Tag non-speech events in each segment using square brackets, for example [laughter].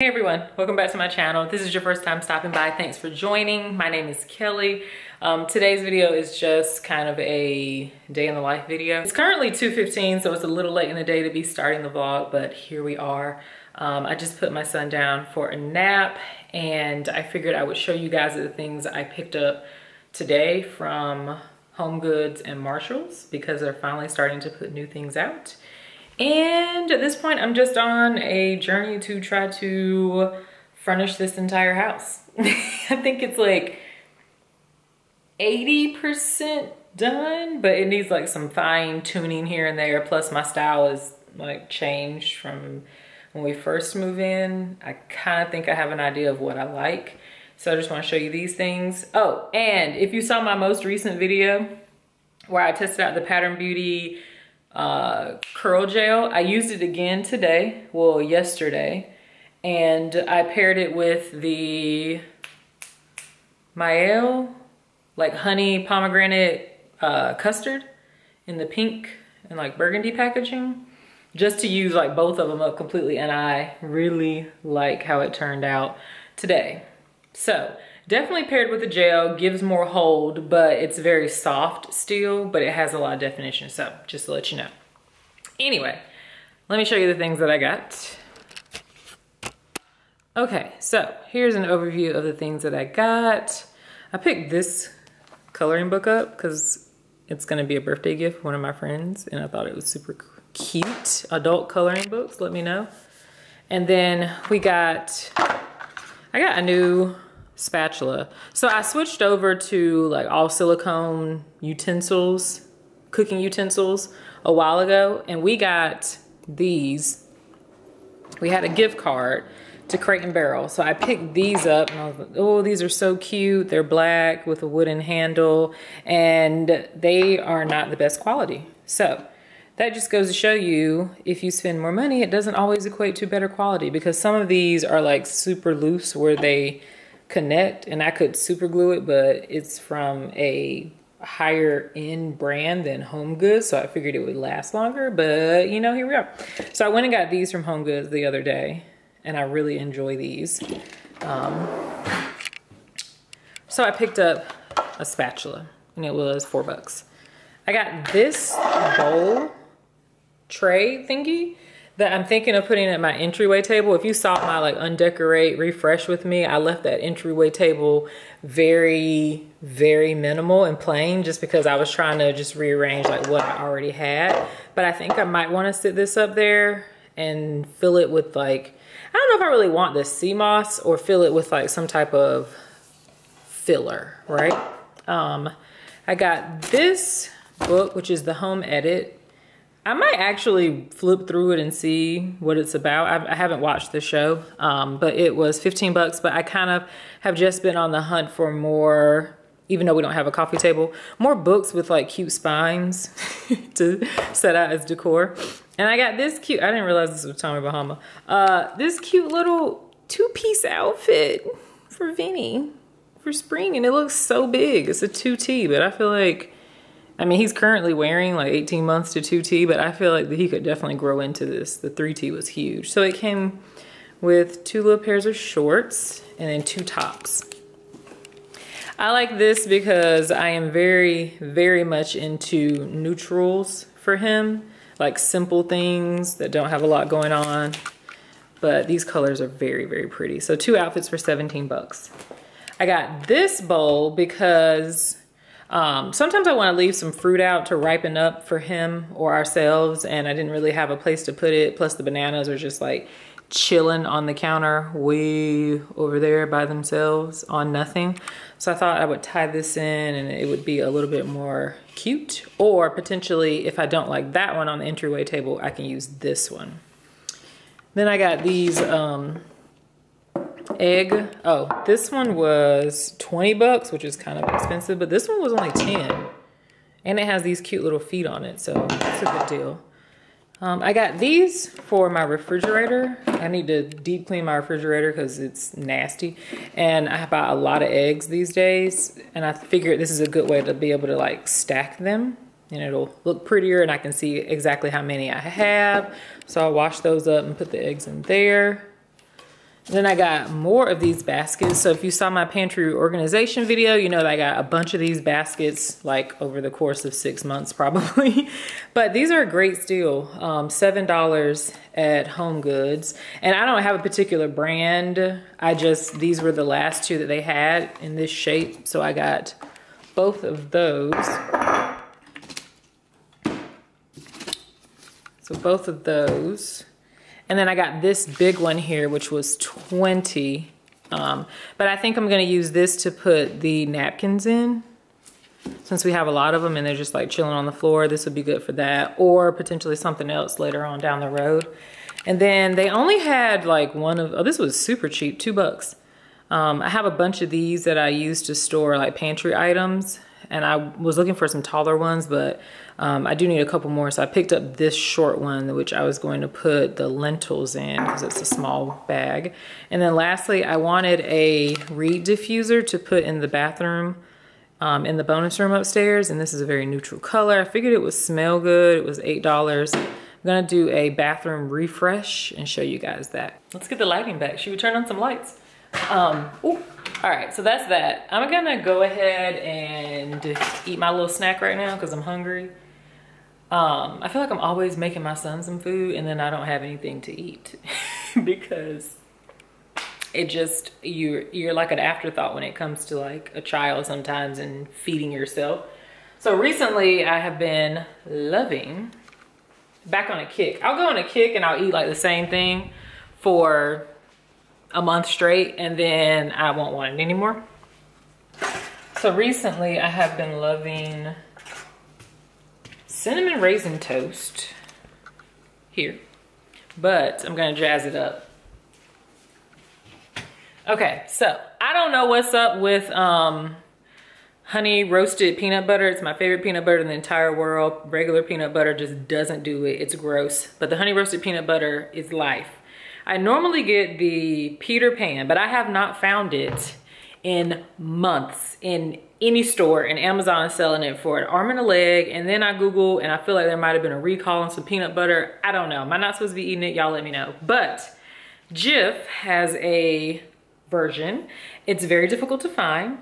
Hey everyone, welcome back to my channel. This is your first time stopping by, thanks for joining. My name is Kellee. Um, today's video is just kind of a day in the life video. It's currently 2.15, so it's a little late in the day to be starting the vlog, but here we are. Um, I just put my son down for a nap and I figured I would show you guys the things I picked up today from Home Goods and Marshalls because they're finally starting to put new things out. And at this point, I'm just on a journey to try to furnish this entire house. [laughs] I think it's like 80% done, but it needs like some fine tuning here and there. Plus my style is like changed from when we first move in. I kind of think I have an idea of what I like. So I just want to show you these things. Oh, and if you saw my most recent video where I tested out the Pattern Beauty uh, curl gel. I used it again today, well, yesterday, and I paired it with the Mielle, like honey pomegranate uh, custard in the pink and like burgundy packaging, just to use like both of them up completely, and I really like how it turned out today. So Definitely paired with the gel, gives more hold, but it's very soft still, but it has a lot of definition. So just to let you know. Anyway, let me show you the things that I got. Okay, so here's an overview of the things that I got. I picked this coloring book up because it's gonna be a birthday gift for one of my friends and I thought it was super cute. Adult coloring books, let me know. And then we got, I got a new spatula. So I switched over to like all silicone utensils, cooking utensils a while ago and we got these. We had a gift card to Crate and Barrel. So I picked these up and I was like, oh, these are so cute. They're black with a wooden handle and they are not the best quality. So that just goes to show you if you spend more money, it doesn't always equate to better quality because some of these are like super loose where they connect and I could super glue it, but it's from a higher end brand than Home Goods, so I figured it would last longer, but you know, here we are. So I went and got these from Home Goods the other day, and I really enjoy these. Um, so I picked up a spatula, and it was four bucks. I got this bowl tray thingy that I'm thinking of putting at my entryway table. If you saw my like undecorate refresh with me, I left that entryway table very, very minimal and plain just because I was trying to just rearrange like what I already had. But I think I might want to sit this up there and fill it with like, I don't know if I really want this sea moss or fill it with like some type of filler, right? Um, I got this book, which is the home edit I might actually flip through it and see what it's about. I have not watched the show, um, but it was 15 bucks. But I kind of have just been on the hunt for more, even though we don't have a coffee table, more books with like cute spines [laughs] to set out as decor. And I got this cute, I didn't realize this was Tommy Bahama. Uh, this cute little two-piece outfit for Vinny for spring. And it looks so big. It's a 2T, but I feel like I mean, he's currently wearing like 18 months to 2T, but I feel like he could definitely grow into this. The 3T was huge. So it came with two little pairs of shorts and then two tops. I like this because I am very, very much into neutrals for him. Like simple things that don't have a lot going on. But these colors are very, very pretty. So two outfits for 17 bucks. I got this bowl because um, sometimes I want to leave some fruit out to ripen up for him or ourselves, and I didn't really have a place to put it. Plus, the bananas are just like chilling on the counter way over there by themselves on nothing. So I thought I would tie this in and it would be a little bit more cute. Or potentially, if I don't like that one on the entryway table, I can use this one. Then I got these um, egg. Oh, this one was 20 bucks, which is kind of expensive, but this one was only 10. And it has these cute little feet on it, so it's a good deal. Um, I got these for my refrigerator. I need to deep clean my refrigerator because it's nasty. And I buy a lot of eggs these days. And I figured this is a good way to be able to like stack them. And it'll look prettier and I can see exactly how many I have. So I'll wash those up and put the eggs in there. Then I got more of these baskets. So if you saw my pantry organization video, you know that I got a bunch of these baskets like over the course of six months [laughs] probably. but these are a great steal, um, $7 at Home Goods. And I don't have a particular brand. I just, these were the last two that they had in this shape. So I got both of those. So both of those. And then I got this big one here, which was 20. Um, but I think I'm gonna use this to put the napkins in. Since we have a lot of them and they're just like chilling on the floor, this would be good for that. Or potentially something else later on down the road. And then they only had like one of, oh, this was super cheap, two bucks. Um, I have a bunch of these that I use to store like pantry items and I was looking for some taller ones, but um, I do need a couple more. So I picked up this short one, which I was going to put the lentils in because it's a small bag. And then lastly, I wanted a reed diffuser to put in the bathroom um, in the bonus room upstairs. And this is a very neutral color. I figured it would smell good. It was $8. I'm gonna do a bathroom refresh and show you guys that. Let's get the lighting back. Should we turn on some lights? Um, ooh. All right, so that's that. I'm gonna go ahead and eat my little snack right now because I'm hungry. Um, I feel like I'm always making my son some food and then I don't have anything to eat [laughs] because it just, you're, you're like an afterthought when it comes to like a child sometimes and feeding yourself. So recently I have been loving, back on a kick. I'll go on a kick and I'll eat like the same thing for a month straight and then I won't want it anymore. So recently I have been loving cinnamon raisin toast here, but I'm gonna jazz it up. Okay, so I don't know what's up with um, honey roasted peanut butter. It's my favorite peanut butter in the entire world. Regular peanut butter just doesn't do it. It's gross. But the honey roasted peanut butter is life. I normally get the Peter Pan, but I have not found it in months in any store and Amazon is selling it for an arm and a leg. And then I Google and I feel like there might've been a recall on some peanut butter. I don't know. Am I not supposed to be eating it? Y'all let me know. But Jif has a version. It's very difficult to find.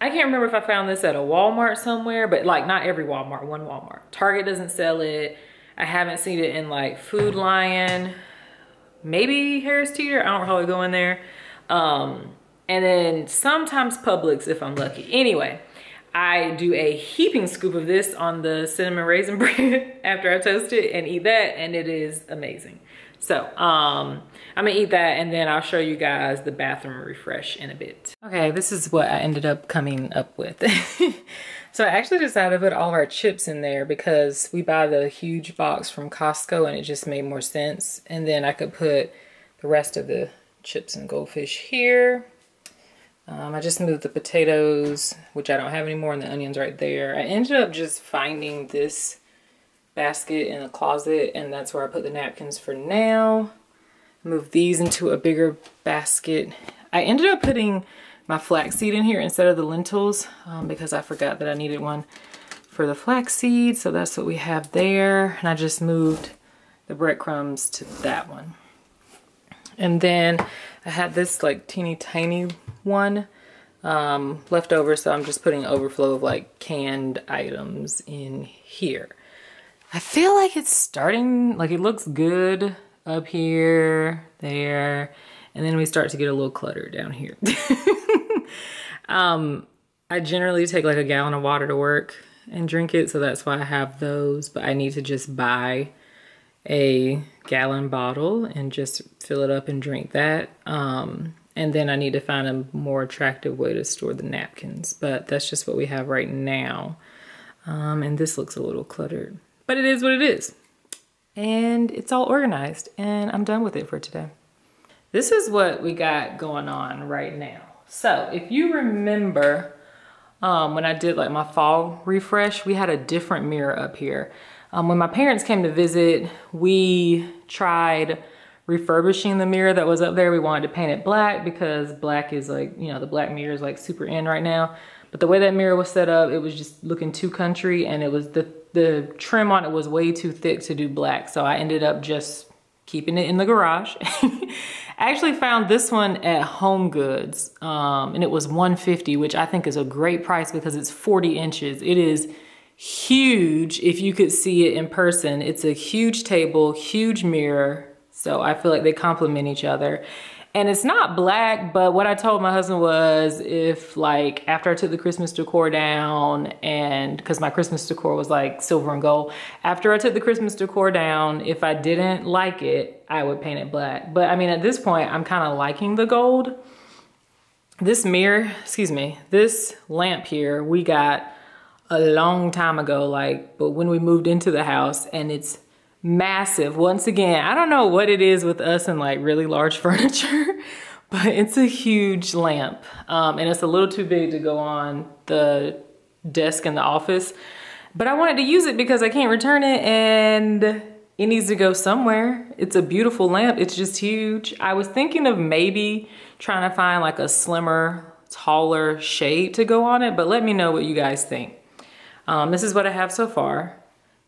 I can't remember if I found this at a Walmart somewhere, but like not every Walmart, one Walmart. Target doesn't sell it. I haven't seen it in like Food Lion maybe Harris Teeter. I don't really go in there. Um, and then sometimes Publix if I'm lucky. Anyway, I do a heaping scoop of this on the cinnamon raisin [laughs] bread after I toast it and eat that and it is amazing. So um, I'm gonna eat that and then I'll show you guys the bathroom refresh in a bit. Okay, this is what I ended up coming up with. [laughs] So I actually decided to put all our chips in there because we buy the huge box from Costco and it just made more sense. And then I could put the rest of the chips and goldfish here. Um, I just moved the potatoes, which I don't have anymore, and the onions right there. I ended up just finding this basket in a closet, and that's where I put the napkins for now. Move these into a bigger basket. I ended up putting my flaxseed in here instead of the lentils um, because I forgot that I needed one for the flaxseed. So that's what we have there. And I just moved the breadcrumbs to that one. And then I had this like teeny tiny one um, left over. So I'm just putting overflow of like canned items in here. I feel like it's starting, like it looks good up here, there, and then we start to get a little clutter down here. [laughs] um, I generally take like a gallon of water to work and drink it, so that's why I have those, but I need to just buy a gallon bottle and just fill it up and drink that. Um, and then I need to find a more attractive way to store the napkins, but that's just what we have right now. Um, and this looks a little cluttered, but it is what it is. And it's all organized and I'm done with it for today. This is what we got going on right now. So if you remember um, when I did like my fall refresh, we had a different mirror up here. Um, when my parents came to visit, we tried refurbishing the mirror that was up there. We wanted to paint it black because black is like, you know, the black mirror is like super in right now. But the way that mirror was set up, it was just looking too country and it was the, the trim on it was way too thick to do black. So I ended up just keeping it in the garage [laughs] I actually found this one at Home Goods um, and it was 150 which I think is a great price because it's 40 inches. It is huge if you could see it in person. It's a huge table, huge mirror. So I feel like they complement each other. And it's not black, but what I told my husband was if like after I took the Christmas decor down and because my Christmas decor was like silver and gold, after I took the Christmas decor down, if I didn't like it, I would paint it black. But I mean, at this point, I'm kind of liking the gold. This mirror, excuse me, this lamp here, we got a long time ago, like, but when we moved into the house and it's massive. Once again, I don't know what it is with us and like really large [laughs] furniture, but it's a huge lamp. Um, and it's a little too big to go on the desk in the office. But I wanted to use it because I can't return it and it needs to go somewhere. It's a beautiful lamp. It's just huge. I was thinking of maybe trying to find like a slimmer, taller shade to go on it, but let me know what you guys think. Um, this is what I have so far.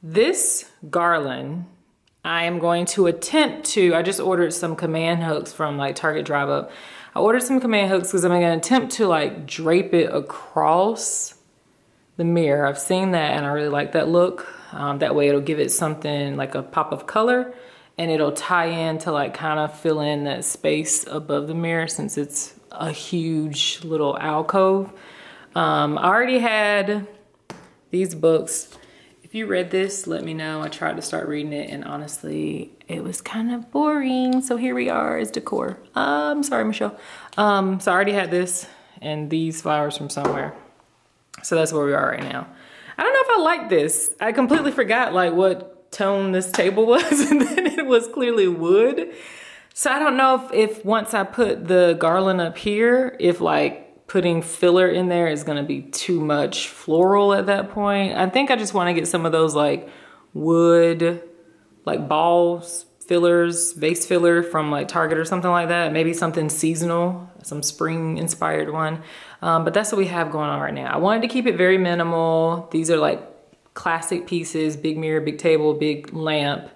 This garland, I am going to attempt to, I just ordered some command hooks from like Target Drive Up. I ordered some command hooks because I'm gonna attempt to like drape it across the mirror. I've seen that and I really like that look. Um, that way it'll give it something like a pop of color and it'll tie in to like kind of fill in that space above the mirror since it's a huge little alcove. Um, I already had these books if you read this, let me know. I tried to start reading it and honestly, it was kind of boring. So here we are as decor. I'm um, sorry, Michelle. Um, so I already had this and these flowers from somewhere. So that's where we are right now. I don't know if I like this. I completely forgot like what tone this table [laughs] was and then it was clearly wood. So I don't know if, if once I put the garland up here, if like putting filler in there is gonna be too much floral at that point. I think I just wanna get some of those like wood, like balls, fillers, vase filler from like Target or something like that. Maybe something seasonal, some spring inspired one. Um, but that's what we have going on right now. I wanted to keep it very minimal. These are like classic pieces, big mirror, big table, big lamp,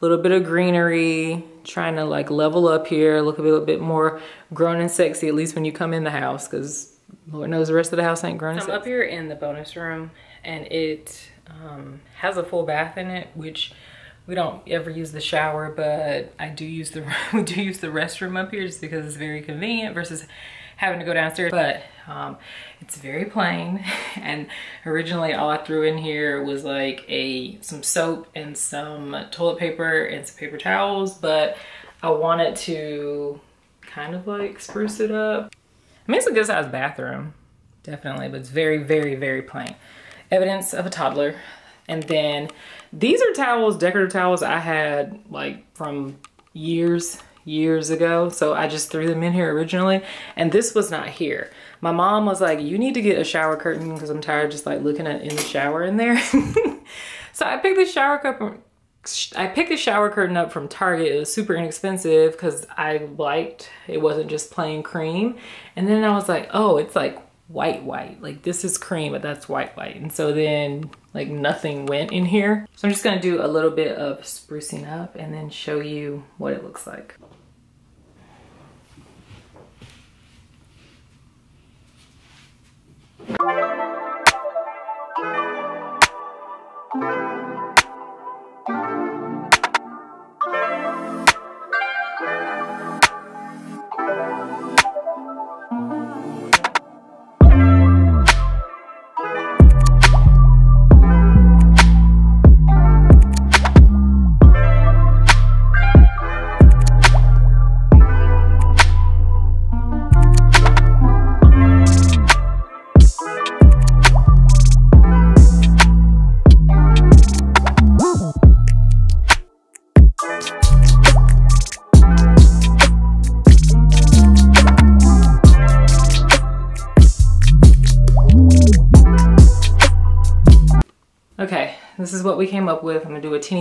little bit of greenery, trying to like level up here, look a little bit more grown and sexy, at least when you come in the house, because Lord knows the rest of the house ain't grown so I'm up here in the bonus room and it um, has a full bath in it, which we don't ever use the shower, but I do use the [laughs] we do use the restroom up here just because it's very convenient versus having to go downstairs. But um, it's very plain. [laughs] And originally all I threw in here was like a some soap and some toilet paper and some paper towels, but I wanted to kind of like spruce it up. I mean, it's a good sized bathroom, definitely, but it's very, very, very plain. Evidence of a toddler. And then these are towels, decorative towels I had like from years years ago. So I just threw them in here originally and this was not here. My mom was like, you need to get a shower curtain because I'm tired just like looking at in the shower in there. [laughs] so I picked the shower curtain. I picked the shower curtain up from Target. It was super inexpensive because I liked it wasn't just plain cream. And then I was like, oh, it's like white white. Like this is cream, but that's white white. And so then like nothing went in here. So I'm just gonna do a little bit of sprucing up and then show you what it looks like. This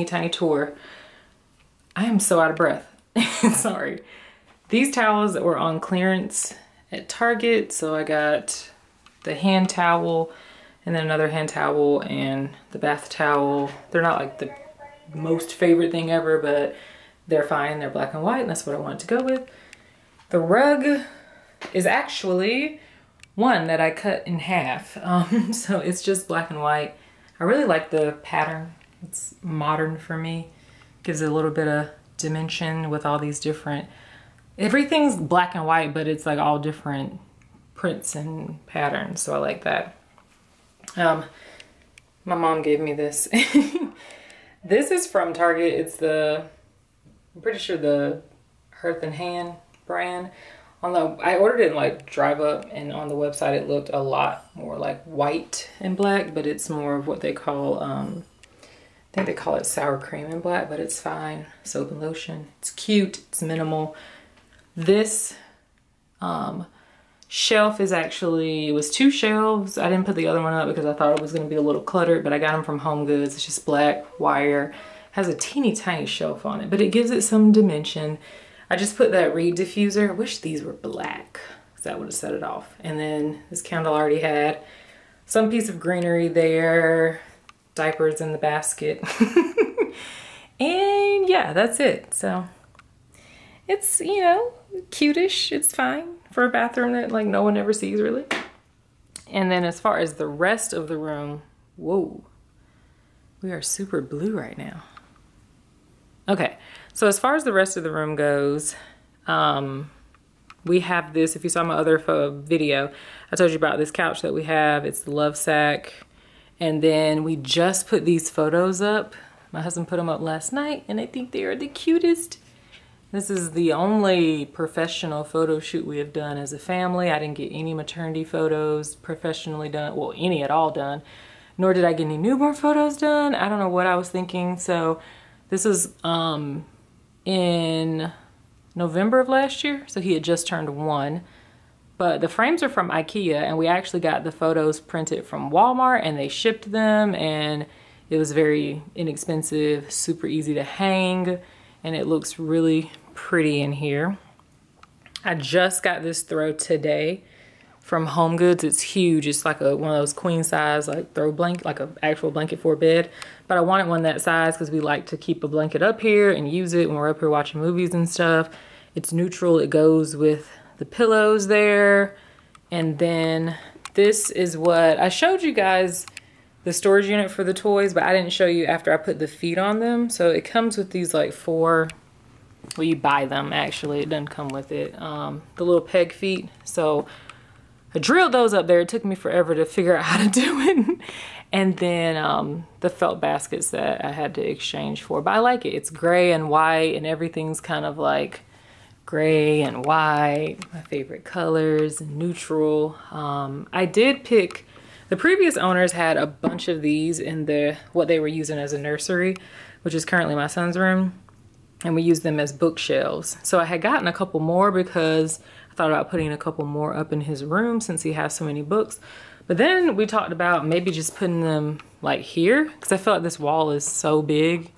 tiny tour. I am so out of breath. [laughs] Sorry. These towels that were on clearance at Target. So I got the hand towel and then another hand towel and the bath towel. They're not like the most favorite thing ever, but they're fine. They're black and white and that's what I wanted to go with. The rug is actually one that I cut in half. [laughs] Um, so it's just black and white. I really like the pattern. It's modern for me. Gives it a little bit of dimension with all these different, everything's black and white, but it's like all different prints and patterns. So I like that. Um, my mom gave me this. [laughs] this is from Target. It's the, I'm pretty sure the Hearth and Hand brand. On the, I ordered it like drive up and on the website it looked a lot more like white and black, but it's more of what they call, um, think they call it sour cream and black, but it's fine. Soap and lotion. It's cute. It's minimal. This um, shelf is actually, it was two shelves. I didn't put the other one up because I thought it was going to be a little cluttered, but I got them from Home Goods. It's just black wire. Has a teeny tiny shelf on it, but it gives it some dimension. I just put that reed diffuser. I wish these were black because that would have set it off. And then this candle already had some piece of greenery there, diapers in the basket. [laughs] and yeah, that's it. So it's, you know, cutish. It's fine for a bathroom that like no one ever sees really. And then as far as the rest of the room, whoa, we are super blue right now. Okay, so as far as the rest of the room goes, um, we have this, if you saw my other video, I told you about this couch that we have. It's the Lovesac. And then we just put these photos up. My husband put them up last night and I think they are the cutest. This is the only professional photo shoot we have done as a family. I didn't get any maternity photos professionally done, well, any at all done, nor did I get any newborn photos done. I don't know what I was thinking. So this is um, in November of last year. So he had just turned one. But the frames are from Ikea and we actually got the photos printed from Walmart and they shipped them and it was very inexpensive, super easy to hang and it looks really pretty in here. I just got this throw today from Home Goods. It's huge. It's like a one of those queen size like throw blanket, like an actual blanket for a bed. But I wanted one that size because we like to keep a blanket up here and use it when we're up here watching movies and stuff. It's neutral. It goes with the pillows there. And then this is what I showed you guys the storage unit for the toys, but I didn't show you after I put the feet on them. So it comes with these like four, well you buy them actually, it doesn't come with it. Um, the little peg feet. So I drilled those up there. It took me forever to figure out [laughs] how to do it. and then um, the felt baskets that I had to exchange for. But I like it. It's gray and white and everything's kind of like gray and white. My favorite colors, neutral. Um, I did pick the previous owners had a bunch of these in the what they were using as a nursery, which is currently my son's room. And we use them as bookshelves. So I had gotten a couple more because I thought about putting a couple more up in his room since he has so many books. But then we talked about maybe just putting them like here because I feel like this wall is so big.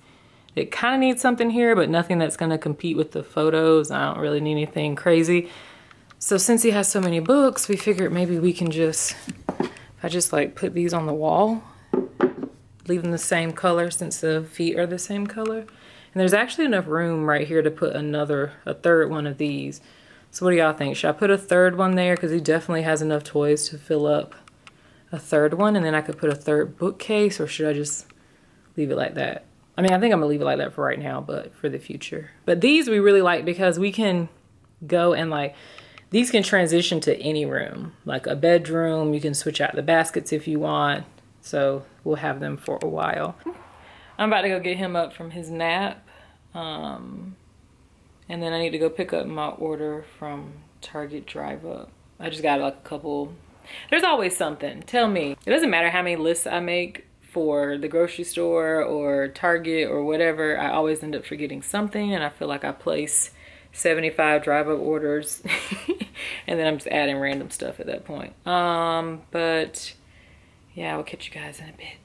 It kind of needs something here, but nothing that's going to compete with the photos. I don't really need anything crazy. So since he has so many books, we figured maybe we can just if I just like put these on the wall, leave them the same color since the feet are the same color. And there's actually enough room right here to put another, a third one of these. So what do y'all think? Should I put a third one there? Because he definitely has enough toys to fill up a third one. And then I could put a third bookcase or should I just leave it like that? I mean, I think I'm gonna leave it like that for right now, but for the future. But these we really like because we can go and like, these can transition to any room, like a bedroom. You can switch out the baskets if you want. So we'll have them for a while. I'm about to go get him up from his nap. Um, and then I need to go pick up my order from Target Drive Up. I just got like a couple. There's always something. Tell me. It doesn't matter how many lists I make for the grocery store or Target or whatever. I always end up forgetting something and I feel like I place 75 drive up orders [laughs] and then I'm just adding random stuff at that point um but yeah I'll catch you guys in a bit